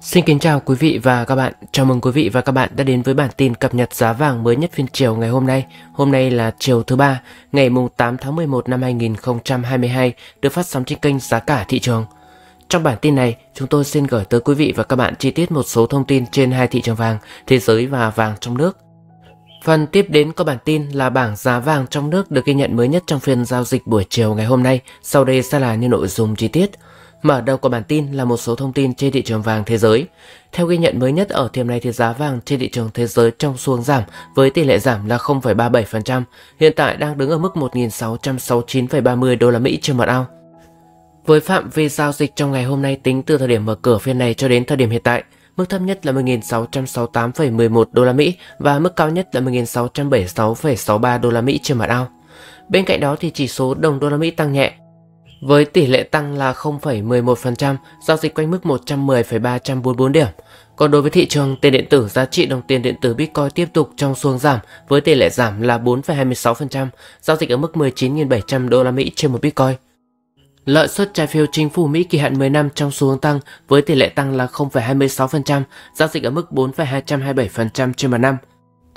Xin kính chào quý vị và các bạn. Chào mừng quý vị và các bạn đã đến với bản tin cập nhật giá vàng mới nhất phiên chiều ngày hôm nay. Hôm nay là chiều thứ ba, ngày mùng 8 tháng 11 năm 2022, được phát sóng trên kênh Giá cả thị trường. Trong bản tin này, chúng tôi xin gửi tới quý vị và các bạn chi tiết một số thông tin trên hai thị trường vàng, thế giới và vàng trong nước. Phần tiếp đến có bản tin là bảng giá vàng trong nước được ghi nhận mới nhất trong phiên giao dịch buổi chiều ngày hôm nay. Sau đây sẽ là những nội dung chi tiết. Mở đầu của bản tin là một số thông tin trên thị trường vàng thế giới. Theo ghi nhận mới nhất ở thời này thì giá vàng trên thị trường thế giới trong xu giảm với tỷ lệ giảm là 0,37%, hiện tại đang đứng ở mức 1.669,30 đô la Mỹ trên một ao. Với phạm vi giao dịch trong ngày hôm nay tính từ thời điểm mở cửa phiên này cho đến thời điểm hiện tại, mức thấp nhất là 1.668,11 đô la Mỹ và mức cao nhất là 1.676,63 đô la Mỹ trên một ao. Bên cạnh đó thì chỉ số đồng đô la Mỹ tăng nhẹ với tỷ lệ tăng là 0,11%, giao dịch quanh mức 110,344 điểm. Còn đối với thị trường tiền điện tử, giá trị đồng tiền điện tử Bitcoin tiếp tục trong xu giảm với tỷ lệ giảm là 4,26%, giao dịch ở mức 19.700 đô la Mỹ trên một Bitcoin. Lợi suất trái phiếu chính phủ Mỹ kỳ hạn 10 năm trong xu hướng tăng với tỷ lệ tăng là 0,26%, giao dịch ở mức 4,227% trên một năm.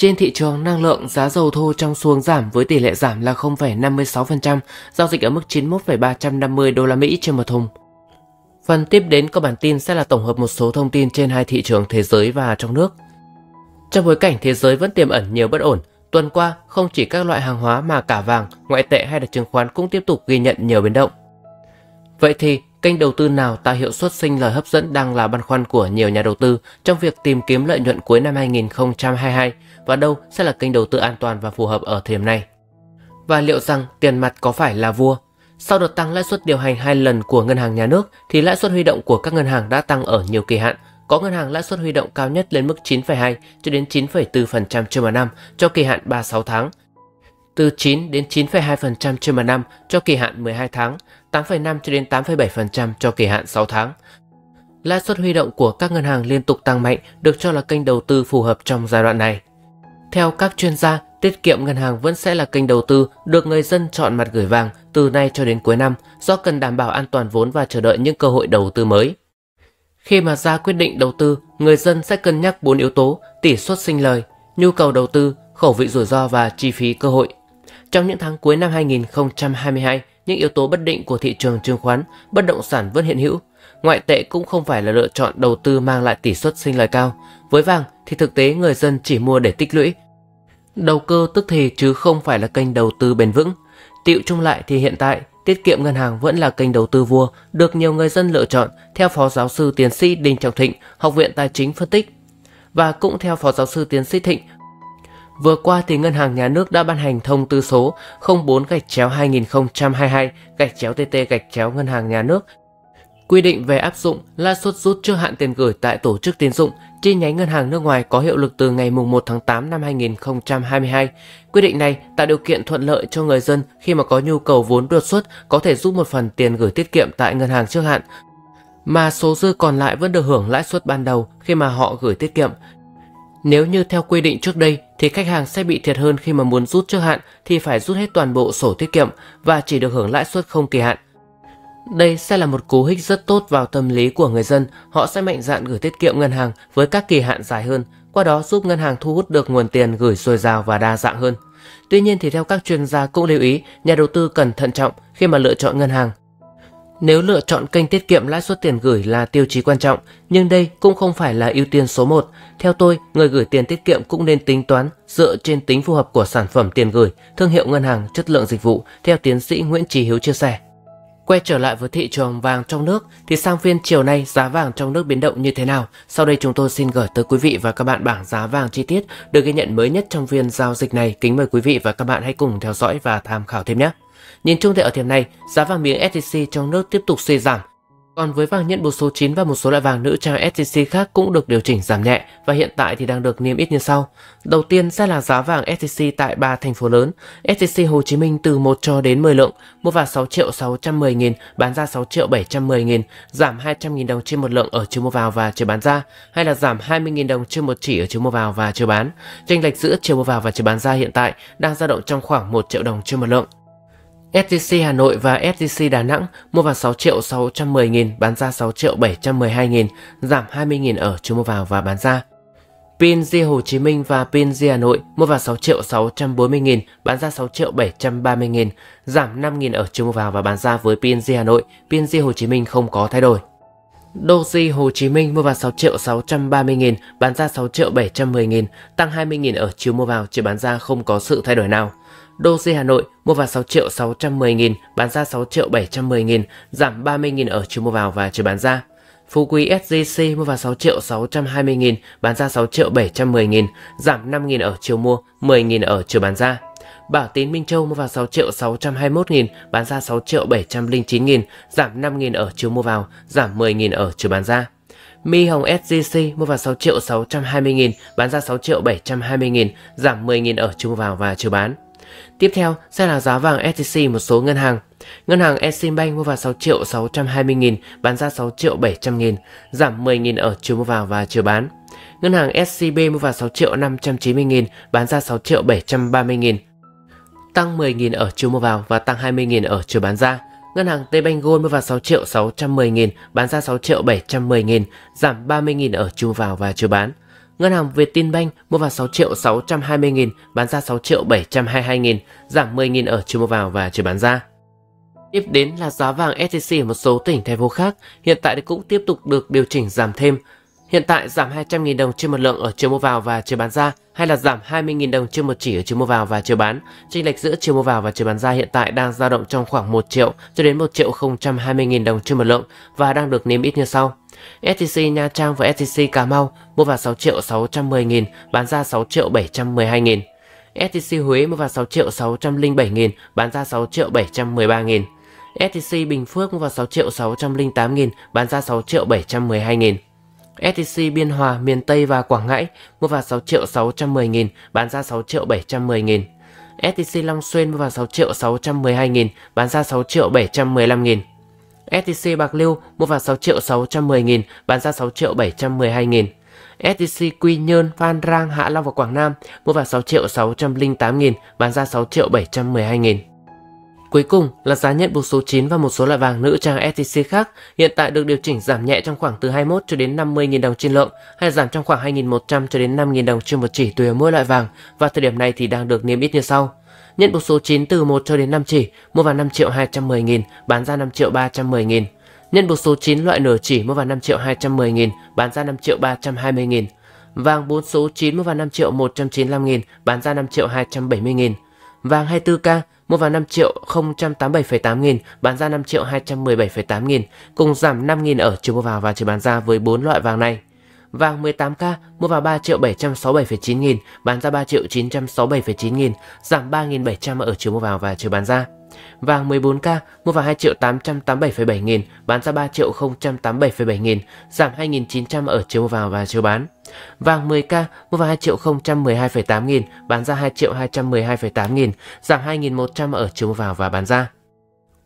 Trên thị trường năng lượng, giá dầu thô trong xuồng giảm với tỷ lệ giảm là 0,56%, giao dịch ở mức 91,350 đô la Mỹ trên một thùng. Phần tiếp đến của bản tin sẽ là tổng hợp một số thông tin trên hai thị trường thế giới và trong nước. Trong bối cảnh thế giới vẫn tiềm ẩn nhiều bất ổn, tuần qua không chỉ các loại hàng hóa mà cả vàng, ngoại tệ hay là chứng khoán cũng tiếp tục ghi nhận nhiều biến động. Vậy thì kênh đầu tư nào tạo hiệu suất sinh lời hấp dẫn đang là băn khoăn của nhiều nhà đầu tư trong việc tìm kiếm lợi nhuận cuối năm 2022 và đâu sẽ là kênh đầu tư an toàn và phù hợp ở thời điểm này. Và liệu rằng tiền mặt có phải là vua? Sau đợt tăng lãi suất điều hành hai lần của ngân hàng nhà nước thì lãi suất huy động của các ngân hàng đã tăng ở nhiều kỳ hạn. Có ngân hàng lãi suất huy động cao nhất lên mức 9,2 cho đến 9,4% trên một năm cho kỳ hạn 36 tháng. Từ 9 đến 9,2% trên một năm cho kỳ hạn 12 tháng, 8,5 cho đến 8,7% cho kỳ hạn 6 tháng. Lãi suất huy động của các ngân hàng liên tục tăng mạnh được cho là kênh đầu tư phù hợp trong giai đoạn này. Theo các chuyên gia, tiết kiệm ngân hàng vẫn sẽ là kênh đầu tư được người dân chọn mặt gửi vàng từ nay cho đến cuối năm do cần đảm bảo an toàn vốn và chờ đợi những cơ hội đầu tư mới. Khi mà ra quyết định đầu tư, người dân sẽ cân nhắc 4 yếu tố tỷ suất sinh lời, nhu cầu đầu tư, khẩu vị rủi ro và chi phí cơ hội. Trong những tháng cuối năm 2022, những yếu tố bất định của thị trường chứng khoán, bất động sản vẫn hiện hữu. Ngoại tệ cũng không phải là lựa chọn đầu tư mang lại tỷ suất sinh lời cao. Với vàng thì thực tế người dân chỉ mua để tích lũy. Đầu cơ tức thì chứ không phải là kênh đầu tư bền vững. Tiệu chung lại thì hiện tại tiết kiệm ngân hàng vẫn là kênh đầu tư vua được nhiều người dân lựa chọn theo Phó Giáo sư Tiến sĩ Đinh Trọng Thịnh, Học viện Tài chính phân tích. Và cũng theo Phó Giáo sư Tiến sĩ Thịnh, Vừa qua thì Ngân hàng Nhà nước đã ban hành thông tư số 04 gạch chéo 2022 gạch chéo TT gạch chéo Ngân hàng Nhà nước quy định về áp dụng lãi suất rút trước hạn tiền gửi tại tổ chức tín dụng chi nhánh ngân hàng nước ngoài có hiệu lực từ ngày 1 tháng 8 năm 2022. Quy định này tạo điều kiện thuận lợi cho người dân khi mà có nhu cầu vốn đột xuất có thể rút một phần tiền gửi tiết kiệm tại ngân hàng trước hạn, mà số dư còn lại vẫn được hưởng lãi suất ban đầu khi mà họ gửi tiết kiệm. Nếu như theo quy định trước đây thì khách hàng sẽ bị thiệt hơn khi mà muốn rút trước hạn thì phải rút hết toàn bộ sổ tiết kiệm và chỉ được hưởng lãi suất không kỳ hạn. Đây sẽ là một cú hích rất tốt vào tâm lý của người dân, họ sẽ mạnh dạn gửi tiết kiệm ngân hàng với các kỳ hạn dài hơn, qua đó giúp ngân hàng thu hút được nguồn tiền gửi dồi dào và đa dạng hơn. Tuy nhiên thì theo các chuyên gia cũng lưu ý, nhà đầu tư cần thận trọng khi mà lựa chọn ngân hàng. Nếu lựa chọn kênh tiết kiệm lãi suất tiền gửi là tiêu chí quan trọng, nhưng đây cũng không phải là ưu tiên số 1. Theo tôi, người gửi tiền tiết kiệm cũng nên tính toán dựa trên tính phù hợp của sản phẩm tiền gửi, thương hiệu ngân hàng, chất lượng dịch vụ, theo tiến sĩ Nguyễn Trí Hiếu chia sẻ. Quay trở lại với thị trường vàng trong nước thì sang phiên chiều nay giá vàng trong nước biến động như thế nào? Sau đây chúng tôi xin gửi tới quý vị và các bạn bảng giá vàng chi tiết được ghi nhận mới nhất trong phiên giao dịch này. Kính mời quý vị và các bạn hãy cùng theo dõi và tham khảo thêm nhé. Nhìn chung thì ở điểm này, giá vàng miếng SJC trong nước tiếp tục suy giảm còn với vàng nhẫn bột số 9 và một số loại vàng nữ trang SJC khác cũng được điều chỉnh giảm nhẹ và hiện tại thì đang được niêm yết như sau. Đầu tiên sẽ là giá vàng SJC tại 3 thành phố lớn. SJC Hồ Chí Minh từ 1 cho đến 10 lượng, mua vào 6 triệu 610 nghìn, bán ra 6 triệu 710 nghìn, giảm 200 nghìn đồng trên một lượng ở chiều mua vào và chiều bán ra, hay là giảm 20 nghìn đồng trên một chỉ ở chiều mua vào và chiều bán. Chênh lệch giữa chiều mua vào và chiều bán ra hiện tại đang dao động trong khoảng 1 triệu đồng trên một lượng. SJC Hà Nội và SJC Đà Nẵng mua vào 6 triệu 610 nghìn, bán ra 6 triệu 712 nghìn, giảm 20 nghìn ở chiều mua vào và bán ra. PNG Hồ Chí Minh và PNG Hà Nội mua vào 6 triệu 640 nghìn, bán ra 6 triệu 730 nghìn, giảm 5 nghìn ở chiều mua vào và bán ra với PNG Hà Nội, PNG Hồ Chí Minh không có thay đổi. Doji Hồ Chí Minh mua vào 6 triệu 630 nghìn, bán ra 6 triệu 710 nghìn, tăng 20 nghìn ở chiều mua vào, chiều bán ra không có sự thay đổi nào. Doji Hà Nội mua vào 6 triệu 610 nghìn, bán ra 6 triệu 710 nghìn, giảm 30 nghìn ở chiều mua vào và chiều bán ra. Phú Quý SJC mua vào 6 triệu 620 nghìn, bán ra 6 triệu 710 nghìn, giảm 5 nghìn ở chiều mua, 10 nghìn ở chiều bán ra. Bảo Tín Minh Châu mua vào 6 triệu 621 nghìn, bán ra 6 triệu 709 nghìn, giảm 5 nghìn ở chiều mua vào, giảm 10 nghìn ở chiều bán ra. Mi Hồng SJC mua vào 6 triệu 620 nghìn, bán ra 6 triệu 720 nghìn, giảm 10 nghìn ở chiều mua vào và chiều bán. Tiếp theo sẽ là giá vàng SJC một số ngân hàng. Ngân hàng Eximbank mua vào 6 triệu 620 nghìn, bán ra 6 triệu 700 nghìn, giảm 10 nghìn ở chiều mua vào và chiều bán. Ngân hàng SCB mua vào 6 triệu 590 nghìn, bán ra 6 triệu 730 nghìn, tăng 10.000 ở chiều mua vào và tăng 20.000 ở chiều bán ra. Ngân hàng Tây Bank Gold mua vào 6 triệu 610 nghìn, bán ra 6 triệu 710 nghìn, giảm 30 nghìn ở chiều vào và chiều bán. Ngân hàng Vietinbank mua vào 6 triệu 620 nghìn, bán ra 6 triệu 722 nghìn, giảm 10 nghìn ở chiều mua vào và chiều bán ra. Tiếp đến là giá vàng SJC ở một số tỉnh thành phố khác, hiện tại cũng tiếp tục được điều chỉnh giảm thêm. Hiện tại giảm 200.000 đồng trên một lượng ở chiều mua vào và chiều bán ra hay là giảm 20.000 đồng trên một chỉ ở chiều mua vào và chiều bán. Chênh lệch giữa chiều mua vào và chiều bán ra hiện tại đang dao động trong khoảng 1 triệu cho đến 1 triệu 020.000 đồng trên một lượng và đang được niêm yết như sau. STC Nha Trang và STC Cà Mau mua vào 6 triệu 610 nghìn, bán ra 6 triệu 712 nghìn. STC Huế mua vào 6 triệu 607 nghìn, bán ra 6 triệu 713 nghìn. STC Bình Phước mua vào 6 triệu 608 nghìn, bán ra 6 triệu 712 nghìn. STC Biên Hòa, miền Tây và Quảng Ngãi mua vào 6 triệu 610 nghìn, bán ra 6 triệu 710 nghìn. STC Long Xuyên mua vào 6 triệu 612 nghìn, bán ra 6 triệu 715 nghìn. STC Bạc Liêu mua vào 6 triệu 610 nghìn, bán ra 6 triệu 712 nghìn. STC Quy Nhơn, Phan Rang, Hạ Long và Quảng Nam mua vào 6 triệu 608 nghìn, bán ra 6 triệu 712 nghìn. Cuối cùng là giá nhận buộc số 9 và một số loại vàng nữ trang STC khác hiện tại được điều chỉnh giảm nhẹ trong khoảng từ 21 cho đến 50.000 đồng trên lượng hay giảm trong khoảng 2.100 cho đến 5.000 đồng trên một chỉ tùy ở mỗi loại vàng và thời điểm này thì đang được niêm yết như sau. Nhận buộc số 9 từ 1 cho đến 5 chỉ mua vào 5 triệu 210 nghìn, bán ra 5 triệu 310 nghìn. Nhân buộc số 9 loại nửa chỉ mua vào 5 triệu 210 nghìn, bán ra 5 triệu 320 nghìn. Vàng 4 số 9 mua vào 5 triệu 195 nghìn, bán ra 5 triệu 270 nghìn. Vàng 24K mua vào 5 triệu 087,8 nghìn, bán ra 5 triệu 217,8 nghìn, cùng giảm 5 nghìn ở chiều mua vào và chiều bán ra với 4 loại vàng này. Vàng 18K mua vào 3 triệu 767,9 nghìn, bán ra 3 triệu 967,9 nghìn, giảm 3.700 ở chiều mua vào và chiều bán ra. Vàng 14K mua vào 2 triệu 887,7 nghìn, bán ra 3 triệu 087,7 nghìn, giảm 2.900 ở chiều mua vào và chiều bán. Vàng 10K mua vào 2 triệu 012,8 nghìn, bán ra 2 triệu 212,8 nghìn, giảm 2.100 ở chiều mua vào và bán ra.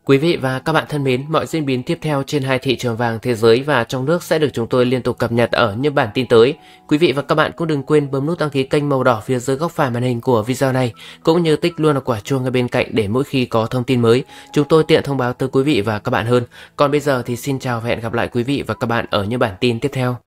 Quý vị và các bạn thân mến, mọi diễn biến tiếp theo trên hai thị trường vàng thế giới và trong nước sẽ được chúng tôi liên tục cập nhật ở những bản tin tới. Quý vị và các bạn cũng đừng quên bấm nút đăng ký kênh màu đỏ phía dưới góc phải màn hình của video này, cũng như tích luôn là quả chuông ở bên cạnh để mỗi khi có thông tin mới, chúng tôi tiện thông báo tới quý vị và các bạn hơn. Còn bây giờ thì xin chào và hẹn gặp lại quý vị và các bạn ở những bản tin tiếp theo.